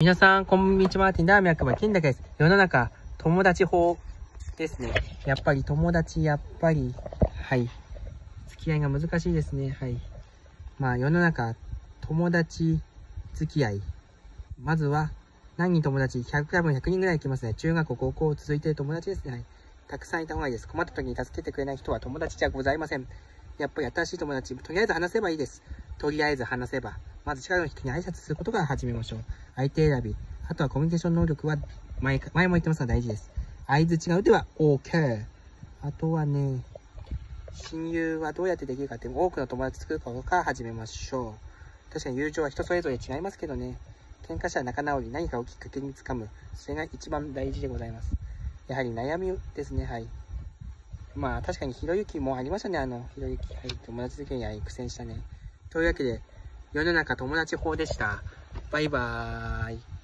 皆さん、こんにちは。ティンダーミャクバ金だけです。世の中、友達法ですね。やっぱり友達、やっぱり、はい。付き合いが難しいですね。はい。まあ、世の中、友達付き合い。まずは、何人友達 ?100 多分100人ぐらいいきますね。中学、高校続いている友達ですね。はい。たくさんいた方がいいです。困った時に助けてくれない人は友達じゃございません。やっぱり新しい友達、とりあえず話せばいいです。とりあえず話せば。まず近くの人に挨拶することから始めましょう。相手選び。あとはコミュニケーション能力は前、前も言ってますが大事です。合図違うでは OK。あとはね、親友はどうやってできるかって多くの友達作ることから始めましょう。確かに友情は人それぞれ違いますけどね。喧嘩したら仲直り、何かをきっかけにつかむ。それが一番大事でございます。やはり悩みですね、はい。まあ確かにひろゆきもありましたね、あの、ひろゆき。はい、友達付き合い苦戦したね。というわけで、世の中友達法でした。バイバーイ。